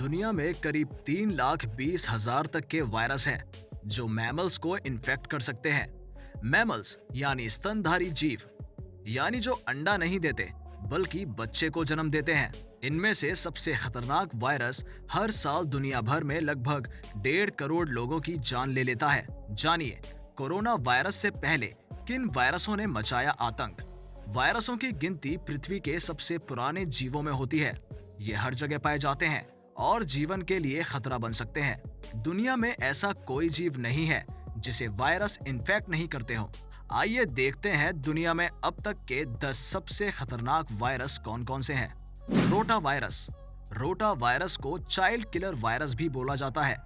दुनिया में करीब तीन लाख बीस हज़ार तक के वायरस हैं, जो मैमल्स को इन्फेक्ट कर सकते हैं। मैमल्स, यानी स्तनधारी जीव, यानी जो अंडा नहीं देते, बल्कि बच्चे को जन्म देते हैं। इनमें से सबसे खतरनाक वायरस हर साल दुनिया भर में लगभग डेढ़ करोड़ लोगों की जान ले लेता है। जानिए, कोरोना वायरस से पहले किन वायरसों ने मचाया आतंक? वायरसों की गिनती पृथ्वी के सबसे पुराने जीवों में होती है। ये हर जगह पाए जाते हैं। और जीवन के लिए खतरा बन सकते हैं। दुनिया में ऐसा कोई जीव नहीं है जिसे वायरस इन्फेक्ट नहीं करते हो। आइए देखते हैं दुनिया में अब तक के 10 सबसे खतरनाक वायरस कौन कौन से हैं। Rota virus. रोटा वायरस को चाइल्ड किलर वायरस भी बोला जाता है।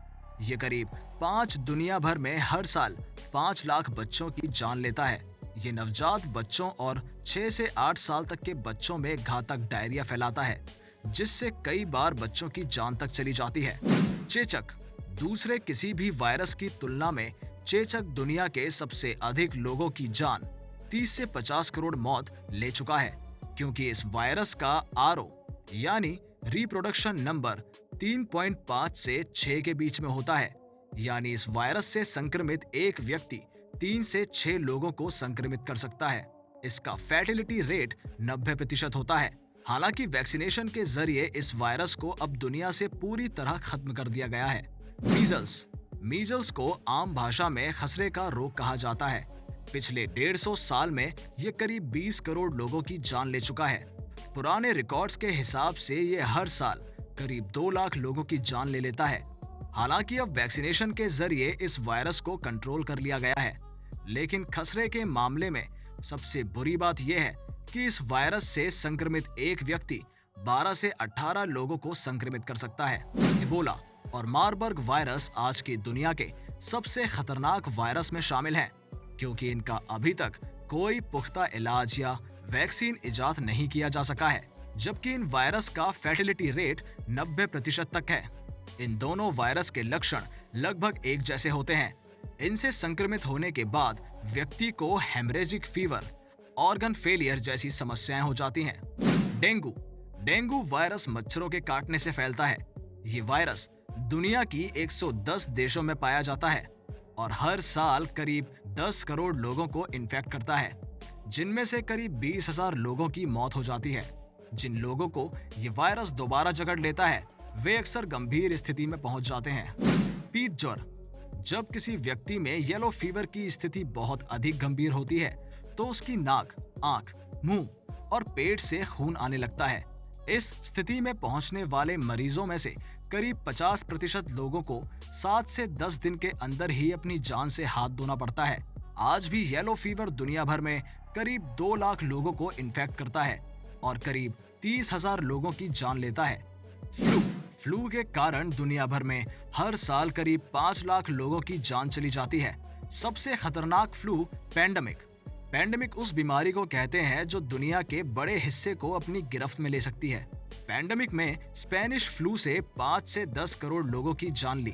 ये करीब पाँच दुनिया भर में हर साल पाँच लाख बच्चों की जान लेता है। ये नवजात बच्चों और छह से आठ साल तक के बच्चों में घातक डायरिया फैलाता है। जिससे कई बार बच्चों की जान तक चली जाती है। चेचक, दूसरे किसी भी वायरस की तुलना में चेचक दुनिया के सबसे अधिक लोगों की जान 30 से 50 करोड़ मौत ले चुका है, क्योंकि इस वायरस का आरओ, यानी रिप्रोडक्शन नंबर 3.5 से 6 के बीच में होता है। यानी इस वायरस से संक्रमित एक व्यक्ति तीन से छह लोगों को संक्रमित कर सकता है। इसका फैटिलिटी रेट 90 प्रतिशत होता है। हालाँकि वैक्सीनेशन के ज़रिए इस वायरस को अब दुनिया से पूरी तरह खत्म कर दिया गया है। मीजल्स। मीजल्स को आम भाषा में खसरे का रोग कहा जाता है। पिछले डेढ़ सौ साल में ये करीब 20 करोड़ लोगों की जान ले चुका है। पुराने रिकॉर्ड्स के हिसाब से ये हर साल करीब दो लाख लोगों की जान ले लेता है। हालाँकि अब वैक्सीनेशन के ज़रिए इस वायरस को कंट्रोल कर लिया गया है। लेकिन खसरे के मामले में सबसे बुरी बात यह है कि इस वायरस से संक्रमित एक व्यक्ति 12 से 18 लोगों को संक्रमित कर सकता है। इबोला और मारबर्ग वायरस आज की दुनिया के सबसे खतरनाक वायरस में शामिल हैं, क्योंकि इनका अभी तक कोई पुख्ता इलाज या वैक्सीन इजाद नहीं किया जा सका है, जबकि इन वायरस का फैटिलिटी रेट 90 प्रतिशत तक है। इन दोनों वायरस के लक्षण लगभग एक जैसे होते हैं। इनसे संक्रमित होने के बाद व्यक्ति को हेमरेजिक फीवर ऑर्गन फेलियर जैसी समस्याएँ हो जाती हैं। डेंगू। डेंगू वायरस मच्छरों के काटने से फैलता है। ये वायरस दुनिया की 110 देशों में पाया जाता है और हर साल करीब 10 करोड़ लोगों को इन्फेक्ट करता है, जिनमें से करीब बीस हज़ार लोगों की मौत हो जाती है। जिन लोगों को ये वायरस दोबारा जकड़ लेता है, वे अक्सर गंभीर स्थिति में पहुँच जाते हैं। पीत ज्वर। जब किसी व्यक्ति में येलो फीवर की स्थिति बहुत अधिक गंभीर होती है तो उसकी नाक, आँख, मुँह और पेट से खून आने लगता है। इस स्थिति में पहुँचने वाले मरीजों में से करीब 50 प्रतिशत लोगों को 7 से 10 दिन के अंदर ही अपनी जान से हाथ धोना पड़ता है। आज भी येलो फीवर दुनिया भर में करीब दो लाख लोगों को इन्फेक्ट करता है और करीब तीस हज़ार लोगों की जान लेता है। फ्लू फ्लू के कारण दुनिया भर में हर साल करीब पाँच लाख लोगों की जान चली जाती है। सबसे खतरनाक फ्लू पेंडेमिक पैंडमिक उस बीमारी को कहते हैं जो दुनिया के बड़े हिस्से को अपनी गिरफ्त में ले सकती है। पैंडमिक में स्पेनिश फ्लू से पाँच से दस करोड़ लोगों की जान ली।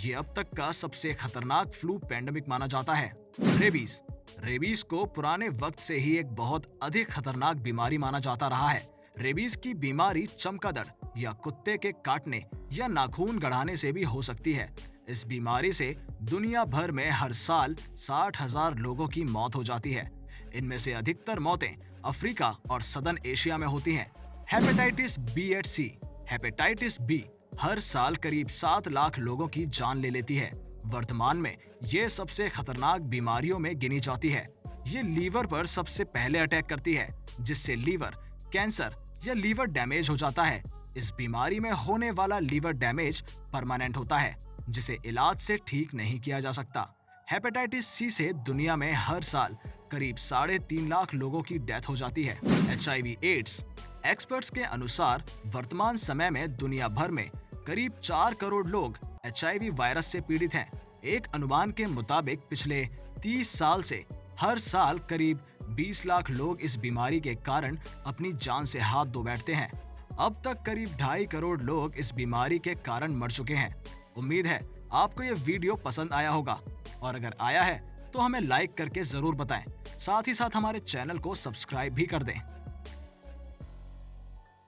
ये अब तक का सबसे खतरनाक फ्लू पैंडमिक माना जाता है। रेबीज रेबीज को पुराने वक्त से ही एक बहुत अधिक खतरनाक बीमारी माना जाता रहा है। रेबीज की बीमारी चमकादड़ या कुत्ते के काटने या नाखून गढ़ाने से भी हो सकती है। इस बीमारी से दुनिया भर में हर साल साठ हज़ार लोगों की मौत हो जाती है। इनमें से अधिकतर मौतें अफ्रीका और सदन एशिया में होती हैं। Hepatitis B eight C hepatitis B हर साल करीब सात लाख लोगों की जान ले लेती है। वर्तमान में ये सबसे खतरनाक बीमारियों में गिनी जाती है। ये लीवर पर सबसे पहले अटैक करती है, जिससे लीवर कैंसर या लीवर डैमेज हो जाता है। इस बीमारी में होने वाला लीवर डैमेज परमानेंट होता है, जिसे इलाज से ठीक नहीं किया जा सकता। हेपेटाइटिस सी से दुनिया में हर साल करीब साढ़े तीन लाख लोगों की डेथ हो जाती है। एचआईवी, एड्स एक्सपर्ट्स के अनुसार वर्तमान समय में दुनिया भर में करीब चार करोड़ लोग एचआईवी वायरस से पीड़ित हैं। एक अनुमान के मुताबिक पिछले 30 साल से हर साल करीब 20 लाख लोग इस बीमारी के कारण अपनी जान से हाथ धो बैठते हैं। अब तक करीब ढाई करोड़ लोग इस बीमारी के कारण मर चुके हैं। उम्मीद है आपको ये वीडियो पसंद आया होगा। और अगर आया है तो हमें लाइक करके ज़रूर बताएँ। साथ ही साथ हमारे चैनल को सब्सक्राइब भी कर दें।